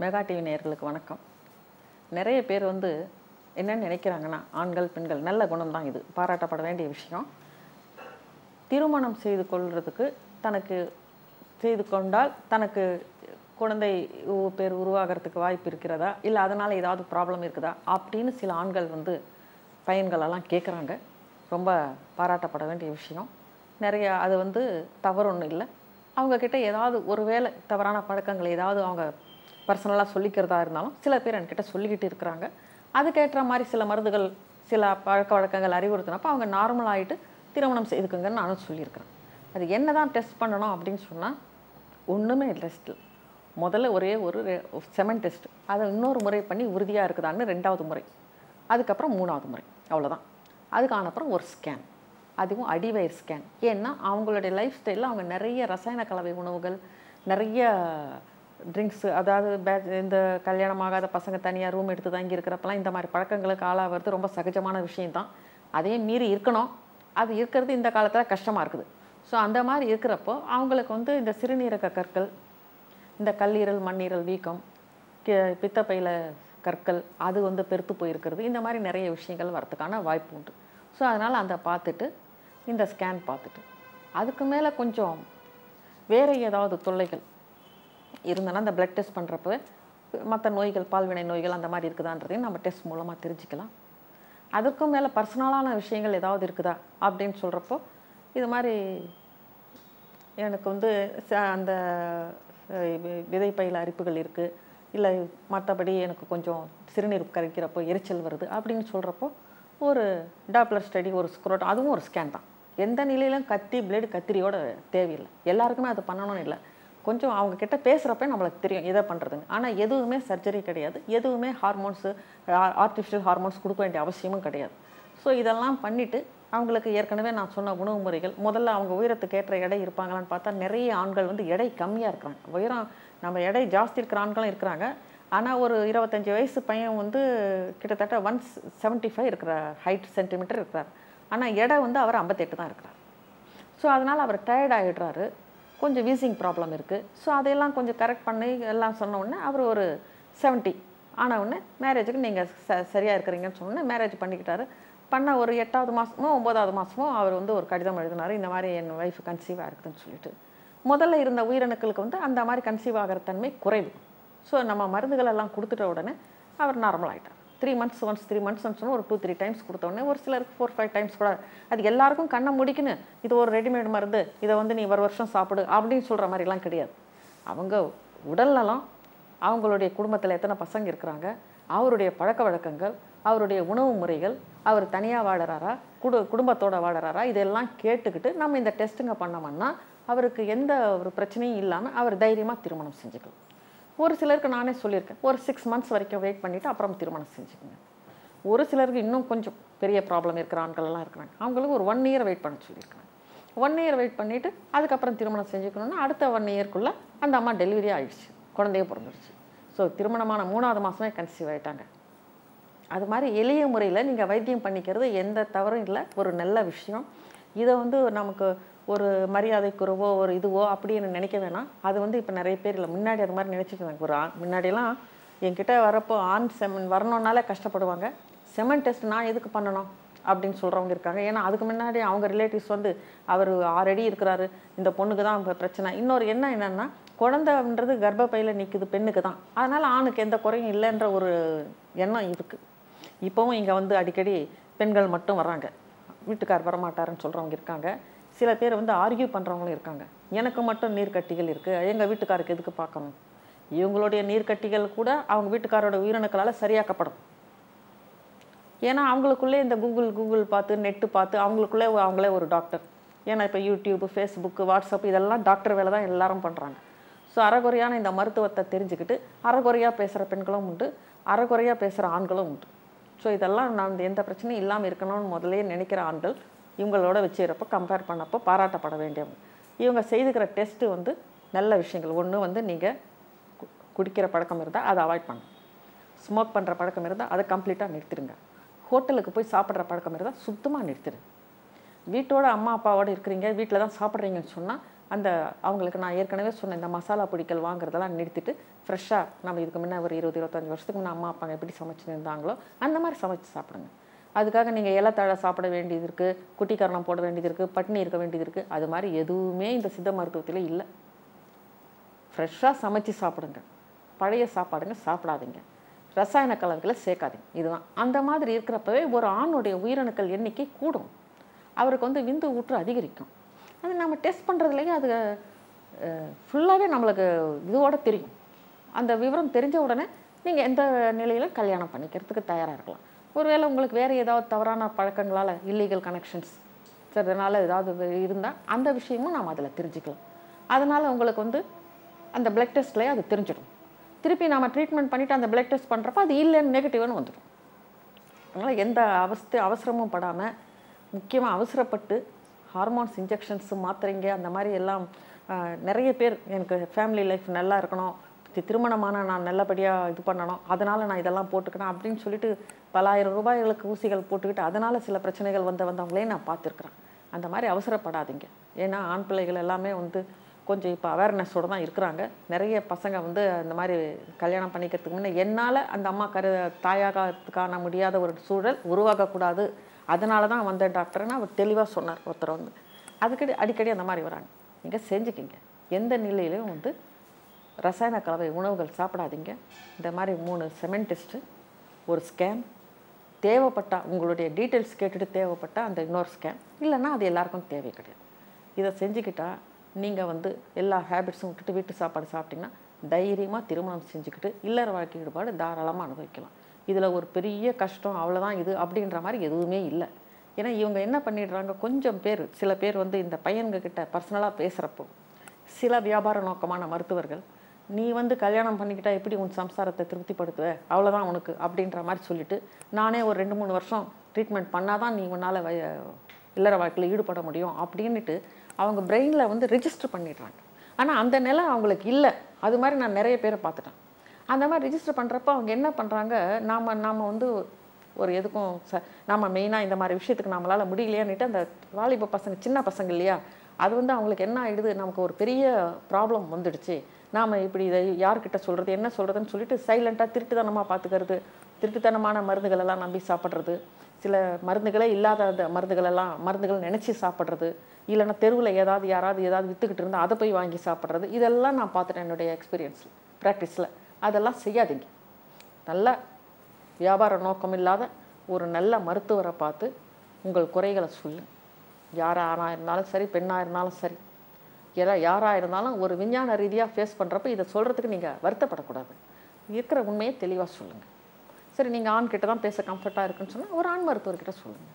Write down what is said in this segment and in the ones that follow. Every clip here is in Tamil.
மெகா டிவி நேயர்களுக்கு வணக்கம். நிறைய பேர் வந்து என்ன நினைக்கிறாங்கன்னா ஆண்கள் பெண்கள் நல்ல குணம் தான் இது. பாராட்டப்பட வேண்டிய விஷயம். திருமணம் செய்து கொள்வதுக்கு தனக்கு செய்து கொண்டால் தனக்கு குழந்தை பேர் உருவாகிறதுக்கு வாய்ப்பு இருக்கிறதா? இல்லை அதனால் ஏதாவது ப்ராப்ளம் இருக்குதா? அப்படின்னு சில ஆண்கள் வந்து பையன்களெல்லாம் கேட்குறாங்க ரொம்ப பாராட்டப்பட வேண்டிய விஷயம். நிறைய அது வந்து தவறு ஒன்றும் இல்லை. அவங்கக்கிட்ட ஏதாவது ஒரு வேளை தவறான பழக்கங்கள் ஏதாவது அவங்க பர்சனலாக சொல்லிக்கிறதா இருந்தாலும் சில பேர் என்கிட்ட சொல்லிக்கிட்டு இருக்கிறாங்க. அதுக்கேற்ற மாதிரி சில மருந்துகள் சில பழக்க வழக்கங்கள் அறிவுறுத்தினப்போ அவங்க நார்மல் ஆகிட்டு திருமணம் செய்துக்குங்கன்னு நானும் சொல்லியிருக்கிறேன். அது என்ன தான் டெஸ்ட் பண்ணணும் அப்படின்னு சொன்னால் ஒன்றுமே டெஸ்ட் முதல்ல ஒரே ஒரு செமன் டெஸ்ட் அதை இன்னொரு முறை பண்ணி உறுதியாக இருக்குதான்னு ரெண்டாவது முறை. அதுக்கப்புறம் மூணாவது முறை. அவ்வளோதான் அதுக்கான அப்புறம் ஒரு ஸ்கேன் அதுவும் அடிவயர் ஸ்கேன் ஏன்னா அவங்களுடைய லைஃப் ஸ்டைலில் அவங்க நிறைய ரசாயன கலவை உணவுகள் நிறைய ட்ரிங்க்ஸு அதாவது பே இந்த கல்யாணம் ஆகாத பசங்க தனியாக ரூம் எடுத்து தங்கி இருக்கிறப்பெல்லாம் இந்த மாதிரி பழக்கங்களுக்கு ஆளாகிறது ரொம்ப சகஜமான விஷயந்தான் அதே மீறி இருக்கணும். அது இருக்கிறது இந்த காலத்தில் கஷ்டமாக இருக்குது. ஸோ அந்த மாதிரி இருக்கிறப்போ அவங்களுக்கு வந்து இந்த சிறுநீரக கற்கள் இந்த கல்லீரல் மண்ணீரல் வீக்கம் பித்தப்பையில் கற்கள் அது வந்து பெருத்து போயிருக்கிறது. இந்த மாதிரி நிறைய விஷயங்கள் வரத்துக்கான வாய்ப்பு உண்டு. ஸோ அதனால் அந்த பார்த்துட்டு இந்த ஸ்கேன் பார்த்துட்டு. அதுக்கு மேலே கொஞ்சம் வேறு ஏதாவது தொல்லைகள் இருந்தனா அந்த பிளட் டெஸ்ட் பண்ணுறப்ப மற்ற நோய்கள் பால்வினை நோய்கள் அந்த மாதிரி இருக்குதான்றதையும் நம்ம டெஸ்ட் மூலமாக தெரிஞ்சுக்கலாம். அதுக்கும் மேலே பர்சனலான விஷயங்கள் ஏதாவது இருக்குதா அப்படின்னு சொல்கிறப்போ இது மாதிரி எனக்கு வந்து ச- அந்த விதை பயில விதைப்பையில் அரிப்புகள் இருக்குது இல்லை மற்றபடி எனக்கு கொஞ்சம் சிறுநீர் கரைக்கிறப்போ எரிச்சல் வருது அப்படின்னு சொல்கிறப்போ ஒரு டாப்லர் ஸ்டடி ஒரு ஸ்க்ரோட் அதுவும் ஒரு ஸ்கேன் தான். எந்த நிலையிலும் கத்தி பிளேடு கத்திரியோட தேவையில்லை. எல்லாருக்குமே அது பண்ணணும்னு இல்லை. கொஞ்சம் அவங்க கிட்ட பேசுகிறப்ப நம்மளுக்கு தெரியும் எதை பண்ணுறதுங்க ஆனால் எதுவுமே சர்ஜரி கிடையாது. எதுவுமே ஹார்மோன்ஸு ஆர்டிஃபிஷியல் ஹார்மோன்ஸ் கொடுக்க வேண்டிய அவசியமும் கிடையாது. ஸோ இதெல்லாம் பண்ணிவிட்டு அவங்களுக்கு ஏற்கனவே நான் சொன்ன உணவு முறைகள் முதல்ல அவங்க உயரத்துக்கு ஏற்ற எடை இருப்பாங்களான்னு பார்த்தா நிறைய ஆண்கள் வந்து எடை கம்மியாக இருக்கிறாங்க. உயரம் நம்ம எடை ஜாஸ்தி இருக்கிற ஆண்களும் இருக்கிறாங்க. ஆனால் ஒரு இருபத்தஞ்சி வயசு பையன் வந்து கிட்டத்தட்ட ஒன் செவன்ட்டி ஃபைவ் இருக்கிற ஹைட் சென்டிமீட்டர் இருக்கிறார். ஆனால் எடை வந்து அவர் ஐம்பத்தெட்டு தான் இருக்கிறார். ஸோ அதனால் அவர் டயர்ட் ஆகிடுறாரு கொஞ்சம் வீசிங் ப்ராப்ளம் இருக்குது ஸோ அதையெல்லாம் கொஞ்சம் கரெக்ட் பண்ணி எல்லாம் சொன்ன உடனே அவர் ஒரு செவன்ட்டி ஆன உடனே மேரேஜுக்கு நீங்கள் ச சரியாக இருக்கிறீங்கன்னு சொன்னோன்னே மேரேஜ் பண்ணிக்கிட்டாரு. பண்ண ஒரு எட்டாவது மாதமோ ஒம்போதாவது மாதமோ அவர் வந்து ஒரு கடிதம் எழுதினார். இந்த மாதிரி என் ஒய்ஃப் கன்சீவ் ஆகிருக்குதுன்னு சொல்லிட்டு. முதல்ல இருந்த உயிரணுக்களுக்கு வந்து அந்த மாதிரி கன்சீவ் ஆகிற தன்மை குறைவு. ஸோ நம்ம மருந்துகளெல்லாம் கொடுத்துட்ட உடனே அவர் நார்மல் ஆகிட்டார் three months once three months சொன்னால் ஒரு டூ த்ரீ டைம்ஸ் கொடுத்தோடனே ஒரு சிலருக்கு ஃபோர் ஃபைவ் டைம்ஸ் கூட அது எல்லாருக்கும் கண்ணை முடிக்குன்னு இது ஒரு ரெடிமேட் மருந்து இதை வந்து நீ ஒரு வருஷம் சாப்பிடு அப்படின்னு சொல்கிற மாதிரிலாம் கிடையாது. அவங்க உடல் நலம் அவங்களுடைய குடும்பத்தில் எத்தனை பசங்க இருக்கிறாங்க அவருடைய பழக்க வழக்கங்கள் அவருடைய உணவு முறைகள் அவர் தனியாக வாழறாரா குடு குடும்பத்தோட வாழறாரா இதெல்லாம் கேட்டுக்கிட்டு நம்ம இந்த டெஸ்ட்டுங்க பண்ணோம்னா அவருக்கு எந்த ஒரு பிரச்சனையும் இல்லாமல் அவர் தைரியமாக திருமணம் செஞ்சுக்கலாம். ஒரு சிலருக்கு நானே சொல்லியிருக்கேன். ஒரு சிக்ஸ் மந்த்ஸ் வரைக்கும் வெயிட் பண்ணிவிட்டு அப்புறம் திருமணம் செஞ்சுக்கோங்க. ஒரு சிலருக்கு இன்னும் கொஞ்சம் பெரிய ப்ராப்ளம் இருக்கிற ஆண்களெல்லாம் இருக்கிறாங்க. அவங்களுக்கு ஒரு ஒன் இயர் வெயிட் பண்ண சொல்லியிருக்காங்க. ஒன் இயர் வெயிட் பண்ணிவிட்டு அதுக்கப்புறம் திருமணம் செஞ்சுக்கணுன்னா அடுத்த ஒன் இயர்க்குள்ளே அந்த அம்மா டெலிவரி ஆகிடுச்சு குழந்தைய பிறந்துருச்சு. ஸோ திருமணமான மூணாவது மாதமே கன்சீவ் ஆயிட்டாங்க. அது மாதிரி எளிய முறையில் நீங்கள் வைத்தியம் பண்ணிக்கிறது எந்த தவறும் இல்லை. ஒரு நல்ல விஷயம். இதை வந்து நமக்கு ஒரு மரியாதைக்குறவோ ஒரு இதுவோ அப்படின்னு நினைக்க வேணாம். அது வந்து இப்போ நிறைய பேர் இல்லை முன்னாடி அது மாதிரி நினச்சிட்டு இருந்தாங்க. ஒரு ஆண் முன்னாடியெல்லாம் என்கிட்ட வரப்போ ஆண் செமன் வரணுன்னாலே கஷ்டப்படுவாங்க. செமன் டெஸ்ட் நான் எதுக்கு பண்ணணும் அப்படின்னு சொல்கிறவங்க இருக்காங்க. ஏன்னா அதுக்கு முன்னாடி அவங்க ரிலேட்டிவ்ஸ் வந்து அவர் ஆல்ரெடி இருக்கிறாரு. இந்த பொண்ணுக்கு தான் அவங்க பிரச்சனை. இன்னொரு என்ன என்னென்னா குழந்தைன்றது கர்ப்பப்பையில் நிற்குது பெண்ணுக்கு தான். அதனால் ஆணுக்கு எந்த குறையும் இல்லைன்ற ஒரு எண்ணம் இருக்குது இப்போவும் இங்கே வந்து அடிக்கடி பெண்கள் மட்டும் வராங்க வீட்டுக்கார் வரமாட்டாருன்னு சொல்கிறவங்க இருக்காங்க. சில பேர் வந்து ஆர்கியூ பண்ணுறவங்களும் இருக்காங்க. எனக்கு மட்டும் நீர்க்கட்டிகள் இருக்குது எங்கள் வீட்டுக்காருக்கு எதுக்கு பார்க்கணும்? இவங்களுடைய நீர்க்கட்டிகள் கூட அவங்க வீட்டுக்காரோட உயிரணுக்களால் சரியாக்கப்படும். ஏன்னா அவங்களுக்குள்ளே இந்த கூகுள் கூகுள் பார்த்து நெட்டு பார்த்து அவங்களுக்குள்ளே அவங்களே ஒரு டாக்டர் ஏன்னா இப்போ யூடியூப் ஃபேஸ்புக்கு வாட்ஸ்அப் இதெல்லாம் டாக்டர் வேலை தான் எல்லாரும் பண்ணுறாங்க ஸோ அறகுறையான இந்த மருத்துவத்தை தெரிஞ்சுக்கிட்டு அறகுறையாக பேசுகிற பெண்களும் உண்டு அறகுறையாக பேசுகிற ஆண்களும் உண்டு. ஸோ இதெல்லாம் நான் இந்த எந்த பிரச்சனையும் இல்லாமல் இருக்கணும்னு முதலே நினைக்கிற ஆண்கள் இவங்களோட வச்சுக்கிறப்ப கம்பேர் பண்ணப்போ பாராட்டப்பட வேண்டியவங்க இவங்க செய்துக்கிற டெஸ்ட்டு வந்து நல்ல விஷயங்கள். ஒன்று வந்து நீங்கள் குடிக்கிற பழக்கம் இருந்தால் அதை அவாய்ட் பண்ணும் ஸ்மோக் பண்ணுற பழக்கம் இருந்தால் அதை கம்ப்ளீட்டாக நிறுத்திடுங்க ஹோட்டலுக்கு போய் சாப்பிட்ற பழக்கம் இருந்தால் சுத்தமாக நிறுத்திடுங்க வீட்டோட அம்மா அப்பாவோடு இருக்கிறீங்க வீட்டில் தான் சாப்பிட்றீங்கன்னு சொன்னால் அந்த அவங்களுக்கு நான் ஏற்கனவே சொன்னேன் இந்த மசாலா பொடிகள் வாங்குறதெல்லாம் நிறுத்திட்டு ஃப்ரெஷ்ஷாக நம்ம இதுக்கு முன்னே ஒரு இருபது இருபத்தஞ்சி வருஷத்துக்கு முன்னே அம்மா அப்பாங்க எப்படி சமைச்சு இருந்தாங்களோ அந்த மாதிரி சமைச்சு சாப்பிடுங்க. அதுக்காக நீங்கள் இலத்தழை சாப்பிட வேண்டியது இருக்குது குட்டிக்கரணம் போட வேண்டியது இருக்குது பட்னி இருக்க வேண்டியது இருக்குது அது மாதிரி எதுவுமே இந்த சித்த மருத்துவத்தில் இல்லை. ஃப்ரெஷ்ஷாக சமைச்சு சாப்பிடுங்க. பழைய சாப்பாடுங்க சாப்பிடாதீங்க. ரசாயன கலவைகளை சேர்க்காதீங்க. இதுதான். அந்த மாதிரி இருக்கிறப்பவே ஒரு ஆணுடைய உயிரணுக்கள் எண்ணிக்கை கூடும். அவருக்கு வந்து விந்து ஊற்று அதிகரிக்கும். அது நம்ம டெஸ்ட் பண்ணுறதுலேயே அது ஃபுல்லாகவே நம்மளுக்கு இதுவோட தெரியும். அந்த விவரம் தெரிஞ்ச உடனே நீங்கள் எந்த நிலையிலும் கல்யாணம் பண்ணிக்கிறதுக்கு தயாராக இருக்கலாம். ஒருவேளை உங்களுக்கு வேறு ஏதாவது தவறான பழக்கங்களால் இல்லீகல் கனெக்ஷன்ஸ் அதனால் ஏதாவது இருந்தால் அந்த விஷயமும் நாம் அதில் தெரிஞ்சுக்கலாம். அதனால் உங்களுக்கு வந்து அந்த பிளட் டெஸ்ட்லேயே அது தெரிஞ்சிடும். திருப்பி நாம் ட்ரீட்மெண்ட் பண்ணிவிட்டு அந்த பிளட் டெஸ்ட் பண்ணுறப்ப அது இல்லைன்னு நெகட்டிவ்னு வந்துடும். அதனால் எந்த அவஸ்த அவசரமும் படாமல் முக்கியமாக அவசரப்பட்டு ஹார்மோன்ஸ் இன்ஜெக்ஷன்ஸு மாத்திரைங்க அந்த மாதிரி எல்லாம் நிறைய பேர் எனக்கு ஃபேமிலி லைஃப் நல்லா இருக்கணும் திருமணமான நான் நல்லபடியாக இது பண்ணணும் அதனால் நான் இதெல்லாம் போட்டுக்கணும் அப்படின்னு சொல்லிட்டு பல ஆயிரம் ரூபாய்களுக்கு ஊசிகள் போட்டுக்கிட்டு அதனால் சில பிரச்சனைகள் வந்த வந்தவங்களையும் நான் பார்த்துருக்குறேன். அந்த மாதிரி அவசரப்படாதீங்க. ஏன்னா ஆண் பிள்ளைகள் எல்லாமே வந்து கொஞ்சம் இப்போ அவேர்னஸோடு தான் இருக்கிறாங்க. நிறைய பசங்க வந்து அந்த மாதிரி கல்யாணம் பண்ணிக்கிறதுக்கு முன்னே என்னால் அந்த அம்மா கரு தாயாகிறதுக்கான முடியாத ஒரு சூழல் உருவாகக்கூடாது. அதனால தான் வந்த டாக்டர்னு அவர் தெளிவாக சொன்னார் ஒருத்தர் வந்து. அதுக்கடி அடிக்கடி அந்த மாதிரி வராங்க. நீங்கள் செஞ்சுக்கிங்க. எந்த நிலையிலையும் வந்து ரசாயன கலவை உணவுகள் சாப்பிடாதீங்க. இந்த மாதிரி மூணு செமெண்ட் டெஸ்ட்டு ஒரு ஸ்கேன் தேவைப்பட்டால் உங்களுடைய டீட்டெயில்ஸ் கேட்டுட்டு தேவைப்பட்டா அந்த இன்னொரு ஸ்கேன் இல்லைன்னா அது எல்லாருக்கும் தேவை கிடையாது. இதை செஞ்சுக்கிட்டால் நீங்கள் வந்து எல்லா ஹேபிட்ஸும் விட்டுட்டு வீட்டு சாப்பாடு சாப்பிட்டிங்கன்னா தைரியமாக திருமணம் செஞ்சுக்கிட்டு இல்லற வாழ்க்கை ஈடுபாடு தாராளமாக அனுபவிக்கலாம். இதில் ஒரு பெரிய கஷ்டம் அவ்வளோதான் இது அப்படின்ற மாதிரி எதுவுமே இல்லை. ஏன்னா இவங்க என்ன பண்ணிடுறாங்க? கொஞ்சம் பேர் சில பேர் வந்து இந்த பையன்கிட்ட பர்சனலாக பேசுகிறப்போ சில வியாபார நோக்கமான மருத்துவர்கள் நீ வந்து கல்யாணம் பண்ணிக்கிட்டா எப்படி உன் சம்சாரத்தை திருப்திப்படுத்துவ? அவ்வளோதான் உனக்கு அப்படின்ற மாதிரி சொல்லிட்டு நானே ஒரு ரெண்டு மூணு வருஷம் ட்ரீட்மெண்ட் பண்ணாதான் நீ உன்னால் வய இல்லற வாழ்க்கையில் ஈடுபட முடியும் அப்படின்னுட்டு அவங்க பிரெயினில் வந்து ரிஜிஸ்டர் பண்ணிடுறாங்க. ஆனால் அந்த நிலை அவங்களுக்கு இல்லை. அது மாதிரி நான் நிறைய பேரை பார்த்துட்டேன். அந்த மாதிரி ரிஜிஸ்டர் பண்ணுறப்ப அவங்க என்ன பண்ணுறாங்க நாம் நாம் வந்து ஒரு எதுக்கும் ச நாம் மெயினாக இந்த மாதிரி விஷயத்துக்கு நம்மளால் முடியலையான்னுட்டு அந்த வாலிப பசங்க சின்ன பசங்க இல்லையா? அது வந்து அவங்களுக்கு என்ன ஆகிடுது நமக்கு ஒரு பெரிய ப்ராப்ளம் வந்துடுச்சு. நாம் இப்படி இதை யார்கிட்ட சொல்கிறது என்ன சொல்கிறதுன்னு சொல்லிட்டு சைலண்ட்டாக திருட்டுத்தனமாக பார்த்துக்கிறது திருட்டுத்தனமான மருந்துகளெல்லாம் நம்பி சாப்பிட்றது சில மருந்துகளே இல்லாத அந்த மருந்துகளெல்லாம் மருந்துகள் நினச்சி சாப்பிட்றது இல்லைன்னா தெருவில் ஏதாவது யாராவது ஏதாவது விற்றுக்கிட்டு இருந்தால் அதை போய் வாங்கி சாப்பிட்றது இதெல்லாம் நான் பார்த்துட்டேன் என்னுடைய எக்ஸ்பீரியன்ஸில் ப்ராக்டிஸில் அதெல்லாம் செய்யாதீங்க. நல்ல வியாபார நோக்கம் இல்லாத ஒரு நல்ல மருத்துவரை பார்த்து உங்கள் குறைகளை சொல்லு. யாராக ஆணாக இருந்தாலும் சரி பெண்ணாக இருந்தாலும் சரி ஏதா யாராக இருந்தாலும் ஒரு விஞ்ஞான ரீதியாக ஃபேஸ் பண்ணுறப்ப இதை சொல்கிறதுக்கு நீங்கள் வருத்தப்படக்கூடாது. இருக்கிற உண்மையை தெளிவாக சொல்லுங்கள் சரி நீங்கள் ஆண் கிட்ட தான் பேச கம்ஃபர்ட்டாக இருக்குன்னு சொன்னால் ஒரு ஆண் மருத்துவர்கிட்ட சொல்லுங்கள்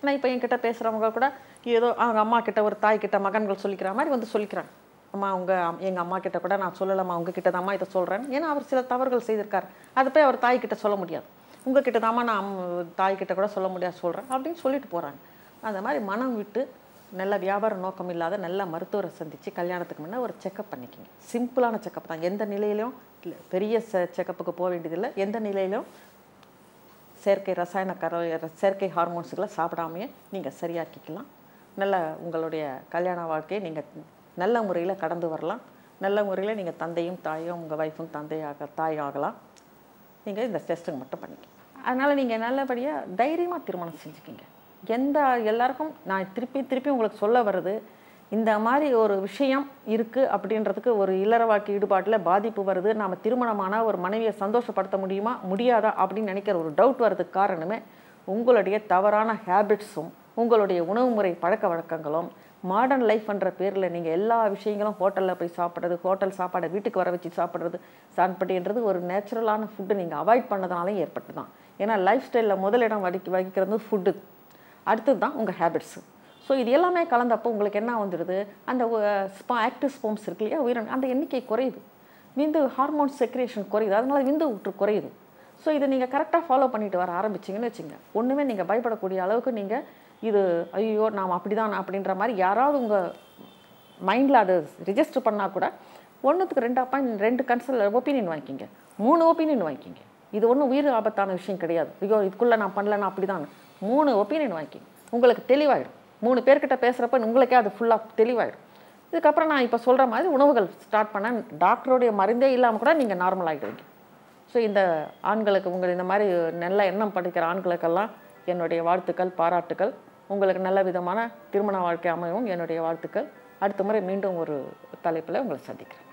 ஆனால் இப்போ என்கிட்ட பேசுகிறவங்க கூட ஏதோ அவங்க அம்மா கிட்ட ஒரு தாய் கிட்ட மகன்கள் சொல்லிக்கிற மாதிரி வந்து சொல்லிக்கிறாங்க. அம்மா அவங்க எங்கள் அம்மா கிட்ட கூட நான் சொல்லலாமா உங்கள் கிட்ட தாம்மா இதை சொல்கிறேன் ஏன்னா அவர் சில தவறுகள் செய்திருக்காரு. அது போய் அவர் தாய் கிட்ட சொல்ல முடியாது. உங்கள் கிட்ட தாம்மா நான் தாய்கிட்ட தாய் கிட்ட கூட சொல்ல முடியாது சொல்கிறேன் அப்படின்னு சொல்லிட்டு போகிறாங்க அந்த மாதிரி மனம் விட்டு நல்ல வியாபார நோக்கம் இல்லாத நல்ல மருத்துவரை சந்தித்து கல்யாணத்துக்கு முன்னே ஒரு செக்கப் பண்ணிக்கிங்க. சிம்பிளான செக்கப் தான் எந்த நிலையிலும் பெரிய பெரிய செக்கப்புக்கு போக வேண்டியதில்லை. எந்த நிலையிலும் செயற்கை ரசாயன கர செயற்கை ஹார்மோன்ஸுகளை சாப்பிடாமையே நீங்கள் சரியாக்கிக்கலாம். நல்ல உங்களுடைய கல்யாண வாழ்க்கையை நீங்கள் நல்ல முறையில் கடந்து வரலாம். நல்ல முறையில் நீங்கள் தந்தையும் தாயும் உங்கள் ஒய்ஃபும் தந்தையாக தாய் ஆகலாம் நீங்கள் இந்த டெஸ்ட்டுங்க மட்டும் பண்ணிக்க அதனால் நீங்கள் நல்லபடியாக தைரியமாக திருமணம் செஞ்சுக்கிங்க. எந்த எல்லாருக்கும் நான் திருப்பி திருப்பி உங்களுக்கு சொல்ல வர்றது இந்த மாதிரி ஒரு விஷயம் இருக்குது அப்படின்றதுக்கு ஒரு இல்லற வாக்கு ஈடுபாட்டில் பாதிப்பு வருது நாம் திருமணமான ஒரு மனைவியை சந்தோஷப்படுத்த முடியுமா முடியாதா அப்படின்னு நினைக்கிற ஒரு டவுட் வர்றதுக்கு காரணமே உங்களுடைய தவறான ஹேபிட்ஸும் உங்களுடைய உணவு முறை பழக்க வழக்கங்களும் மாடர்ன் லைஃப்ன்ற பேரில் நீங்கள் எல்லா விஷயங்களும் ஹோட்டலில் போய் சாப்பிட்றது ஹோட்டல் சாப்பாடை வீட்டுக்கு வர வச்சு சாப்பிட்றது சாப்பிட்டுன்றது ஒரு நேச்சுரலான ஃபுட்டு நீங்கள் அவாய்ட் பண்ணதுனாலே ஏற்பட்டு தான் ஏன்னா லைஃப் ஸ்டைலில் முதலிடம் வகிக்க வகிக்கிறது ஃபுட்டு அடுத்தது தான் உங்கள் ஹேபிட்ஸு ஸோ இது எல்லாமே கலந்தப்போ உங்களுக்கு என்ன வந்துடுது? அந்த ஸ்பா ஆக்டிவ் ஸ்போம்ஸ் இருக்கு இல்லையா? உயிரணு அந்த எண்ணிக்கை குறையுது. விந்து ஹார்மோன் செக்ரேஷன் குறையுது. அதனால் விந்து ஊற்று குறையுது. ஸோ இதை நீங்கள் கரெக்டாக ஃபாலோ பண்ணிட்டு வர ஆரம்பிச்சிங்கன்னு வச்சுங்க. ஒன்றுமே நீங்கள் பயப்படக்கூடிய அளவுக்கு நீங்கள் இது ஐயோ நாம் அப்படி தான் அப்படின்ற மாதிரி யாராவது உங்கள் மைண்டில் அதை ரிஜிஸ்டர் பண்ணால் கூட ஒன்றுத்துக்கு ரெண்டு அப்பாயின் ரெண்டு கன்சல் ஒப்பீனியன் வாங்கிக்கிங்க. மூணு ஒப்பீனியன் வாங்கிக்கிங்க. இது ஒன்றும் உயிர் ஆபத்தான விஷயம் கிடையாது. ஐயோ இதுக்குள்ளே நான் பண்ணலன்னா அப்படி தான் மூணு ஒப்பீனியன் வாங்கிக்கிங்க. உங்களுக்கு தெளிவாயிடும். மூணு பேர்கிட்ட பேசுகிறப்ப உங்களுக்கே அது ஃபுல்லாக தெளிவாயிடும். இதுக்கப்புறம் நான் இப்போ சொல்கிற மாதிரி உணவுகள் ஸ்டார்ட் பண்ண டாக்டருடைய மருந்தே இல்லாமல் கூட நீங்கள் நார்மல் ஆகிடுவீங்க ஸோ இந்த ஆண்களுக்கு உங்கள் இந்த மாதிரி நல்ல எண்ணம் படிக்கிற ஆண்களுக்கெல்லாம் என்னுடைய வாழ்த்துக்கள் பாராட்டுக்கள். உங்களுக்கு நல்ல விதமான திருமண வாழ்க்கை அமையவும் என்னுடைய வாழ்த்துக்கள். அடுத்த முறை மீண்டும் ஒரு தலைப்பில் உங்களை சந்திக்கிறேன்.